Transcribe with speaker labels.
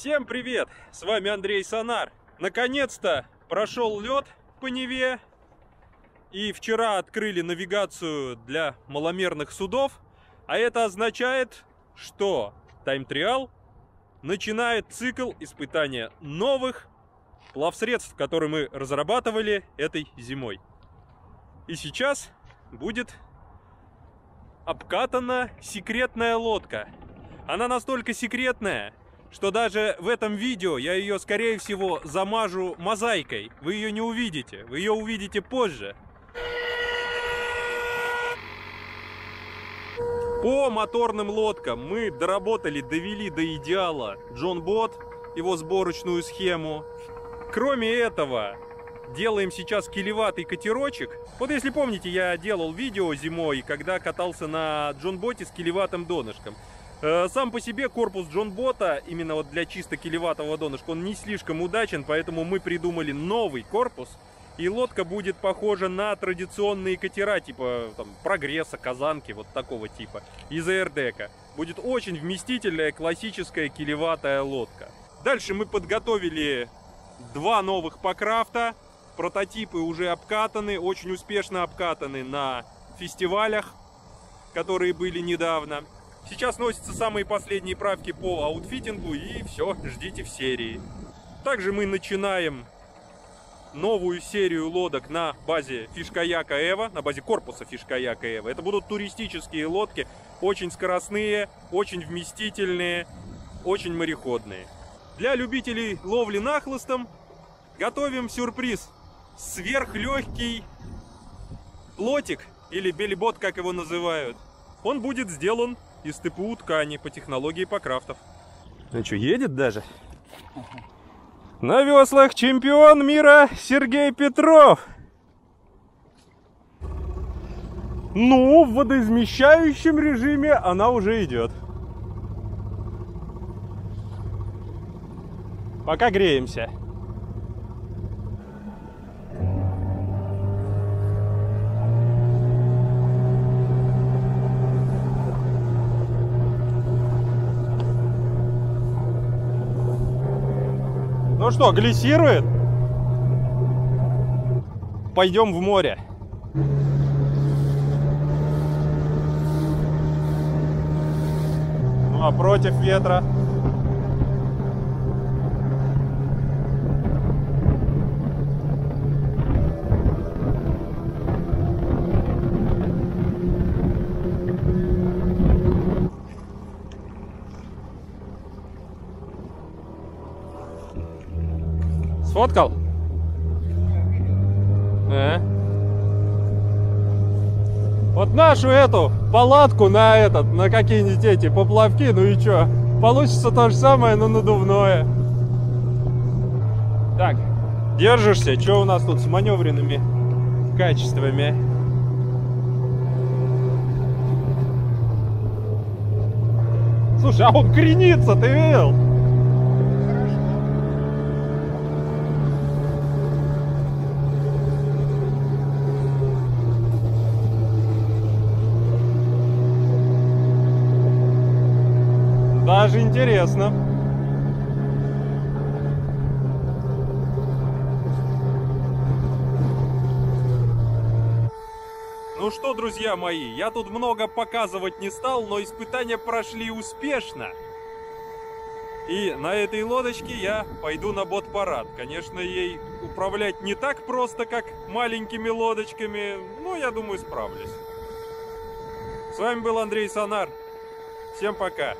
Speaker 1: Всем привет! С вами Андрей Сонар. Наконец-то прошел лед по Неве. И вчера открыли навигацию для маломерных судов. А это означает, что Trial начинает цикл испытания новых плавсредств, которые мы разрабатывали этой зимой. И сейчас будет обкатана секретная лодка. Она настолько секретная, что даже в этом видео я ее, скорее всего, замажу мозаикой. Вы ее не увидите, вы ее увидите позже. По моторным лодкам мы доработали, довели до идеала Джон Бот, его сборочную схему. Кроме этого, делаем сейчас килеватый катерочек. Вот если помните, я делал видео зимой, когда катался на Джон Боте с килеватым донышком. Э, сам по себе корпус Джон Бота, именно вот для чисто килеватого донышка, он не слишком удачен, поэтому мы придумали новый корпус. И лодка будет похожа на традиционные катера, типа там, прогресса, казанки, вот такого типа, из АРДКа. Будет очень вместительная классическая килеватая лодка. Дальше мы подготовили два новых покрафта. Прототипы уже обкатаны, очень успешно обкатаны на фестивалях, которые были недавно. Сейчас носятся самые последние правки по outfitting у и все, ждите в серии. Также мы начинаем новую серию лодок на базе Фишкаяка Эва, на базе корпуса Фишкаяка Эва. Это будут туристические лодки, очень скоростные, очень вместительные, очень мореходные. Для любителей ловли нахлыстом готовим сюрприз. Сверхлегкий плотик, или белибот, как его называют. Он будет сделан из ТПУ ткани по технологии покрафтов. Ну что, едет даже? На веслах чемпион мира Сергей Петров. Ну, в водоизмещающем режиме она уже идет. Пока греемся. Ну что, глиссирует? Пойдем в море. Ну а против ветра? Сфоткал? А? Вот нашу эту палатку на этот, на какие-нибудь эти поплавки, ну и чё? Получится то же самое, но надувное. Так, держишься? Что у нас тут с маневренными качествами? Слушай, а он кренится, ты видел? Даже интересно. Ну что, друзья мои, я тут много показывать не стал, но испытания прошли успешно. И на этой лодочке я пойду на бот-парад. Конечно, ей управлять не так просто, как маленькими лодочками, но я думаю, справлюсь. С вами был Андрей Сонар. Всем пока.